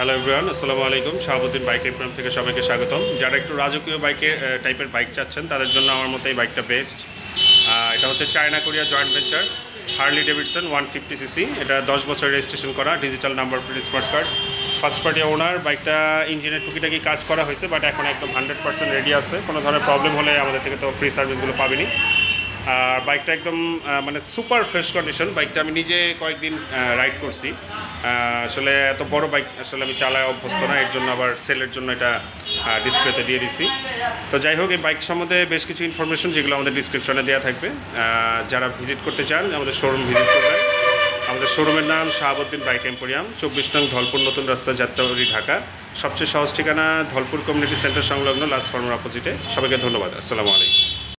Hello everyone আসসালামু আলাইকুম Shahabuddin bike প্রেম থেকে সবাইকে স্বাগতম। যারা একটু রাজকীয় বাইকের টাইপের বাইক চাচ্ছেন, তাদের জন্য আমার মতে এই বাইকটা বেস্ট এটা হচ্ছে China Korea joint venture Harley Davidson one fifty CC এটা দশ বছর রেজিস্ট্রেশন করা digital number plate smart card first party owner বাইকটা ইঞ্জিনের টুকিটাকি কাজ করা হয়েছে বাট এখন একদম হান্ড্রেড পার্সেন্ট রেডি আছে। কোনো ধরনের প্রবলেম হলে আমাদের থেকে তো ফ্রি সার্ভিসগুলো পাবেনি আর বাইকটা একদম মানে সুপার ফ্রেশ কন্ডিশন বাইকটা আমি নিজে কয়েকদিন রাইড করছি। আসলে এত বড় বাইক আসলে আমি চালায় অভ্যস্ত না, এর জন্য আবার সেলের জন্য এটা ডিসপ্লেতে দিয়ে দিছি। তো যাই হোক, এই বাইক সম্বন্ধে বেশ কিছু ইনফরমেশন যেগুলো আমাদের ডিসক্রিপশনে দেওয়া থাকবে। যারা ভিজিট করতে চান, আমাদের শোরুম ভিজিট করবেন। আমাদের শোরুমের নাম শাহাবুদ্দিন বাইক এম্পোরিয়াম চব্বিশ নং ধলপুর নতুন রাস্তা, যাত্রাবাড়ি, ঢাকা। সবচেয়ে সহজ ঠিকানা ধলপুর কমিউনিটি সেন্টার সংলগ্ন লাস্ট ফার্মার অপোজিটে সবাইকে ধন্যবাদ। আসসালামু আলাইকুম।